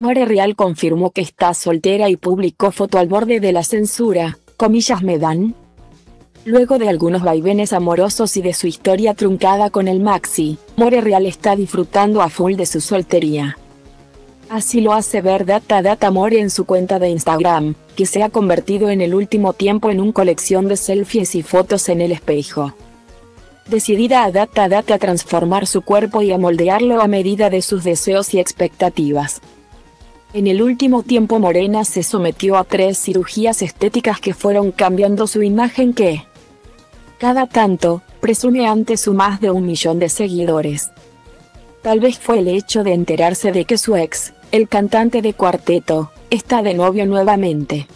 More Real confirmó que está soltera y publicó foto al borde de la censura, comillas me dan. Luego de algunos vaivenes amorosos y de su historia truncada con el Maxi, More Real está disfrutando a full de su soltería. Así lo hace ver Data Data More en su cuenta de Instagram, que se ha convertido en el último tiempo en una colección de selfies y fotos en el espejo. Decidida a Data Data a transformar su cuerpo y a moldearlo a medida de sus deseos y expectativas. En el último tiempo Morena se sometió a tres cirugías estéticas que fueron cambiando su imagen que, cada tanto, presume ante su más de un millón de seguidores. Tal vez fue el hecho de enterarse de que su ex, el cantante de cuarteto, está de novio nuevamente.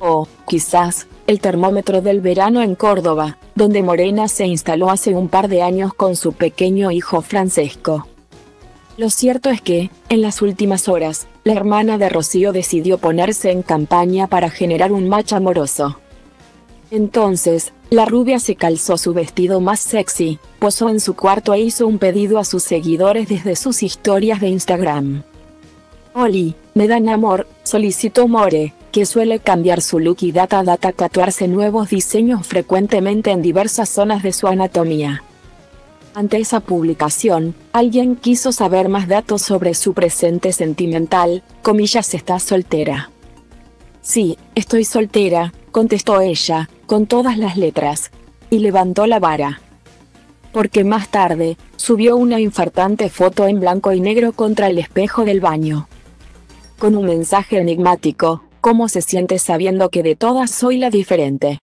O, quizás, el termómetro del verano en Córdoba, donde Morena se instaló hace un par de años con su pequeño hijo Francesco. Lo cierto es que, en las últimas horas, la hermana de Rocío decidió ponerse en campaña para generar un match amoroso. Entonces, la rubia se calzó su vestido más sexy, posó en su cuarto e hizo un pedido a sus seguidores desde sus historias de Instagram. Oli, me dan amor, solicitó More, que suele cambiar su look y data data tatuarse nuevos diseños frecuentemente en diversas zonas de su anatomía. Ante esa publicación, alguien quiso saber más datos sobre su presente sentimental, comillas está soltera. Sí, estoy soltera, contestó ella, con todas las letras. Y levantó la vara. Porque más tarde, subió una infartante foto en blanco y negro contra el espejo del baño. Con un mensaje enigmático, ¿cómo se siente sabiendo que de todas soy la diferente?